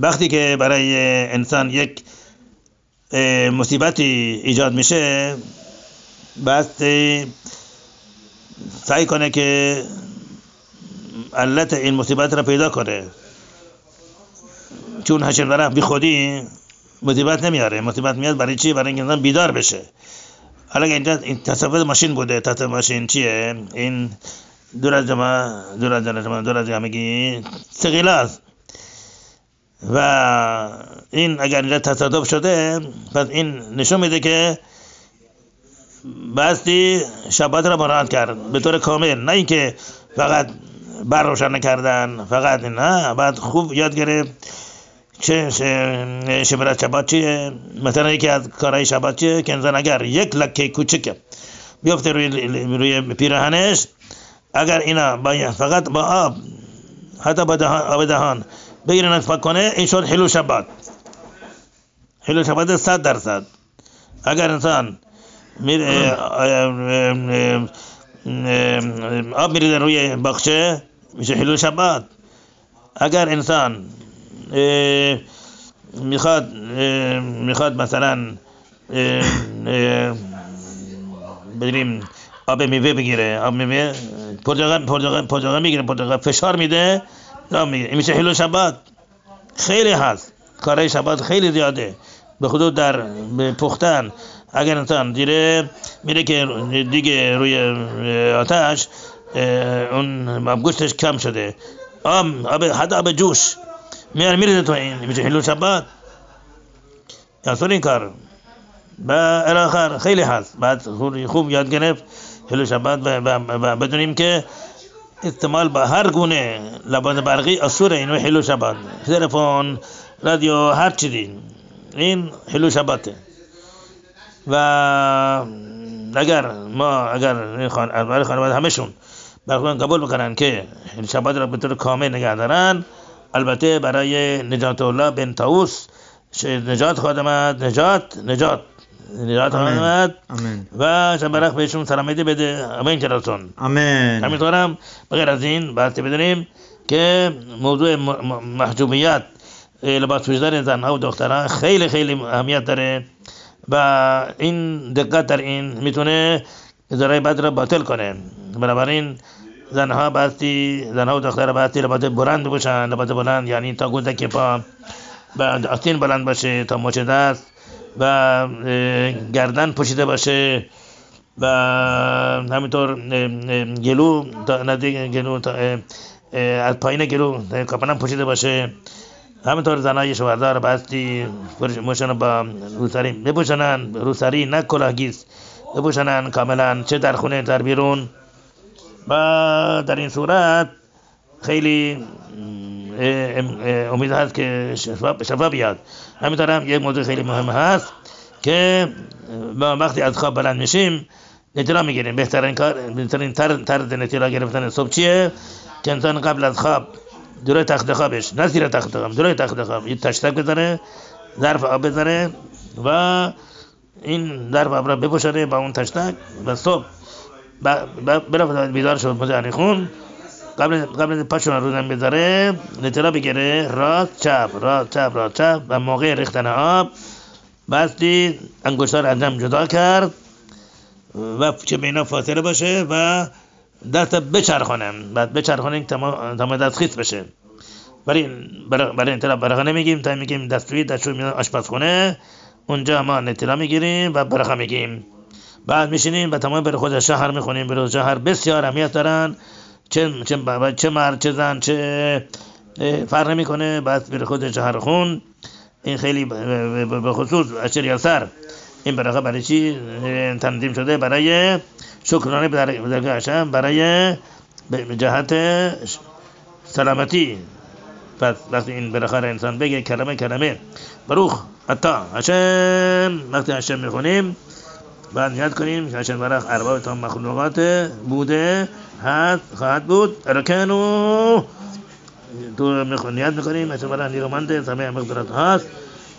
وقتی که برای انسان یک مصیبتی ایجاد میشه بس سعی کنه که علت این مصیبت را پیدا کنه. چون هشم داره بی خودی مصیبت نمیاره. مصیبت میاد برای چی؟ برای اینکه انسان بیدار بشه. حالا اینجا این تصفیه ماشین بوده. تصفیه ماشین چیه؟ این از جمع از جمع است و این اگر اینجا تصادف شده پس این نشون میده که باستی شبات را مراحت کرد. به طور کامل. نه اینکه فقط بر روشن کردن فقط نه. بعد خوب یاد گرفت چه شمرت شبات چیه. مثلا یکی از کارهای شبات چیه؟ که اگر یک لکه کوچک بیفته روی, روی پیرهنش اگر اینا با فقط با آب حتی با دهان آب دهان کنه این شد حلو شبات حلو شبات صد درصد. اگر انسان میره آب میریزه روی باغچه میشه حلو شبات اگر انسان می‌خواد می‌خواد مثلا بدیم آب میوه بگیره آب میوه پرتقال پرتقال پرتقال می‌گیره پرتقال فشار میده آب می‌گیره. میشه حلو شبات خیلی هست کارهای شبات خیلی زیاده. به خودو در پختن. اگر انسان دیره میره که دیگه روی آتش اون گوشتش کم شده. آب آب حتی آب جوش. میاره میره تو این میشه حلو شبات یا این کار. و الاخر خیلی هست بعد خوب یاد گرفت. حلو شبات و بدونیم که استعمال با هر گونه لباس برقی اصور این و حلو شبات تلفن رادیو هر چیزی این حلو شباته و اگر ما اگر خان خانواده همشون برخوان قبول بکنن که شبات را به طور کامل نگه دارن البته برای نجات الله بن تاوس نجات خواهد نجات نجات. نجات خواهد و شبرخ بهشون سلامتی بده امین کراتون امین همینطورم بغیر از این بحثی بدونیم که موضوع محجوبیت لباس پوشیدن زنها و دخترها خیلی خیلی اهمیت داره و این دقت در این می‌تونه نظرای بد را باطل کنه بنابراین زنها باستی زنها و دختر باستی لباس بلند باشن لباس بلند یعنی تا گوزک پا و آستین بلند باشه تا مچ دست و گردن پوشیده باشه و همینطور گلو گلو از پایین گلو کپنم پوشیده باشه. همینطور زنای شوهردار باستی موشن با روسری بپوشنن روسری نه کلاهگیس بپوشنن کاملا چه در خونه در بیرون. و در این صورت خیلی امید هست که شفا بیاد همینطور هم یک موضوع خیلی مهم هست که ما وقتی از خواب بلند میشیم نتیلا می‌گیریم بهترین کار بهترین طرز نتیلا گرفتن صبح چیه که انسان قبل از خواب دور تخت خوابش نه زیر تخت خواب دور تخت خواب یه تشتک بزنه ظرف آب بزنه و این ظرف آب را بپوشانه با اون تشتک و صبح بلا بیدار شد مزعنی خون قبل قبل پاشون رو زمین بذاره نتیلا بگیره. راست چپ راست چپ راست چپ. و موقع ریختن آب. بستی انگشتار از جدا کرد. و چه بینا فاصله باشه و دست بچرخونم بعد بچرخونیم تمام تمام دست خیس بشه. برای برای انطلاع برخه نمیگیم. تا میگیم دستوی دستشوی آشپزخونه. اونجا ما نتیلا می‌گیریم و برخه میگیم. بعد میشینیم و تمام بر خود شهر می‌خونیم. بر شهر بسیار اهمیت دارن. چه چه چه مرد چه زن چه فرق نمی‌کنه بعد بر خود شهر خون. این خیلی به خصوص اشر یاسر. این برخه برای چی؟ تنظیم شده برای شکرانه به هشم برای جهت سلامتی. پس وقتی این برخه انسان بگه کلمه کلمه. بروخ اتا هشم وقتی هشم می‌خونیم بعد یاد کنیم. که هشم برخ ارباب تا مخلوقات بوده. هست خواهد بود. ارکانو. تو میخون نیت می‌کنیم برخ نیرومند سمیع مقدرات هست.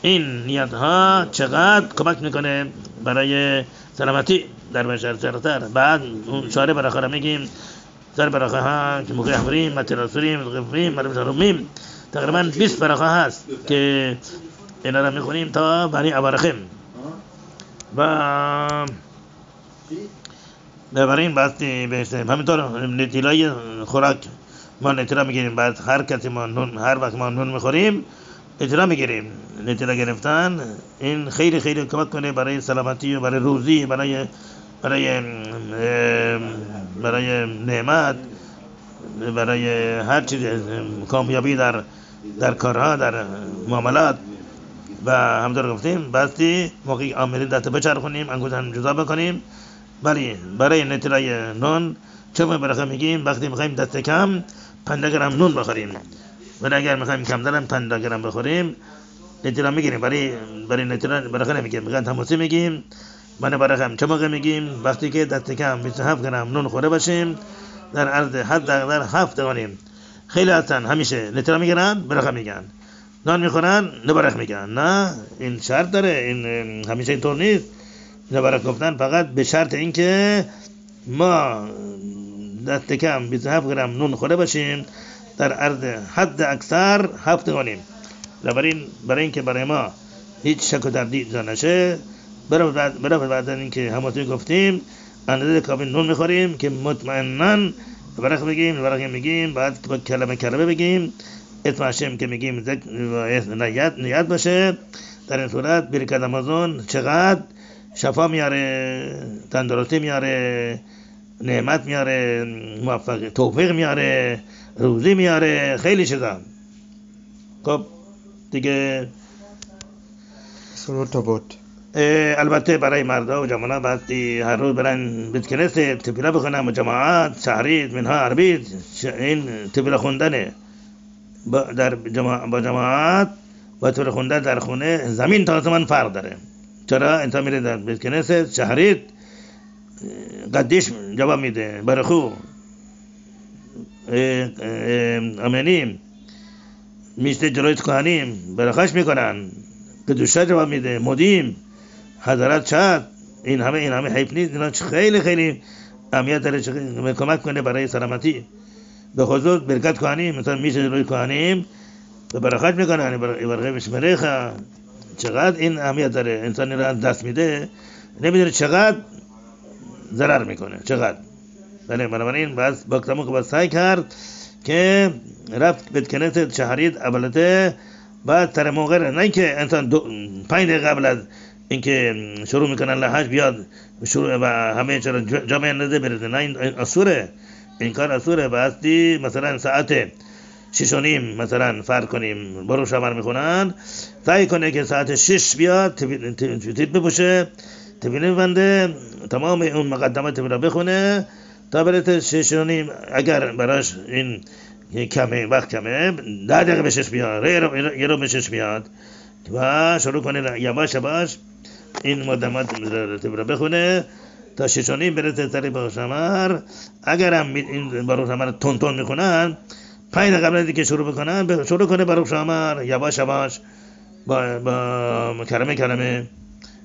این نیت ها چقدر کمک می‌کنه برای سلامتی در بشر؟ سرتر بعد اون شاره براخره میگیم. سر براخه ها که موقع حفریم متر سوریم غفریم مرمز رومیم تقریبا 20 برخه هست که اینا را می‌خونیم تا بنی ابرخیم و بنابراین بستی بهشتیم همینطور نتیلای خوراک ما نتیلا می‌گیریم. بعد هر کسی ما نون هر وقت ما نون می‌خوریم نتیلا می‌گیریم. نتیلا گرفتن این خیلی خیلی کمک کنه برای سلامتی و برای روزی برای برای برای نعمت برای هر چیز کامیابی در در کارها در معاملات. و همطور گفتیم بستی موقعی آمری دست بچرخونیم انگوش هم جدا بکنیم. ولی برای نتیلای نون چه برخه میگیم؟ وقتی می‌خوایم دست کم 50 گرم نون بخوریم. ولی اگر می‌خوایم کم دارم 50 گرم بخوریم. نتیلا می‌گیریم. برای برای نتیلا برخه نمیگیم میگن تماسی میگیم من برخه چه موقع میگیم؟ وقتی که دست کم 27 گرم نون خورده باشیم. در عرض حد در هفت دانیم خیلی هستن همیشه نتیلا می‌گیرن برخه میگن. نان می‌خورن نبرخ میگن. نه این شرط داره. این همیشه اینطور نیست. نبرخ گفتن فقط به شرط اینکه ما دست کم 27 گرم نون خورده باشیم در عرض حد اکثر هفت گانیم. بنابراین برای اینکه برای ما هیچ شک و تردید نشه برای بعد اینکه همونطور گفتیم اندازه کافی نون می‌خوریم که مطمئنا برخ بگیم برخ میگیم بعد با کلمه کلمه بگیم. اسم که میگیم نیت نیت باشه. در این صورت برکت آمازون چقدر شفا میاره تندرستی میاره نعمت میاره موفق توفیق میاره روزی میاره خیلی چیزا. خب دیگه سرور بود. البته برای مردا و جماعت وقتی هر روز برن بیت کنسه تفیله بخونن و جماعت شهرید منها عربید این تفیله خوندنه. با در جماعت با جماعت و تفیله خوندن در خونه زمین تا آسمان فرق داره. چرا؟ انسان میره در بیت کنسه شهرید قدیش جواب میده. برخو. امنیم میسته جلوی کهانیم. برخش می‌کنن. قدوشه جواب میده. مدیم حضرت شد این همه این همه حیف نیست. اینا خیلی خیلی اهمیت داره کمک کنه برای سلامتی. به خصوص برکت کهانیم. مثلا میشه جلوی کهانیم. به برخش می‌کنن. برخه بشمریخه چقدر این اهمیت داره؟ انسان را دست میده نمی‌دونه چقدر ضرر می‌کنه چقدر. بله بنابراین بس باکتمو که باید سعی کرد که رفت به کنیت شهرید اولته بعد سر موقع نه اینکه انسان پنج دقیقه قبل از اینکه شروع می‌کنن لحج بیاد شروع و همه چرا جامعه نده برده نه این اصوره این کار اصوره باستی مثلا ساعت شش و نیم مثلا فرق کنیم برو شمر می‌خونن سعی کنه که ساعت شش بیاد تیپ بپوشه تبینه بنده تمام اون مقدمات را بخونه تا برات ششونیم اگر براش این کمه وقت کمه ده دقیقه بشش بیاد یه رو بشش بیاد و شروع کنه یواش یواش این مقدمات را بخونه تا ششونی برسه سر با شمر اگر هم این برو شمر تون تون می‌خونن پنج قبل از که شروع بکنن شروع کنه برو شمر یواش یواش با, با کلمه کلمه.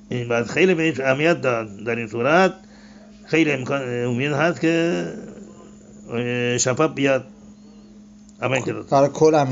این بعد خیلی بهش اهمیت داد در این صورت. خیلی امکان امید هست که شفا بیاد. اما برای کل هم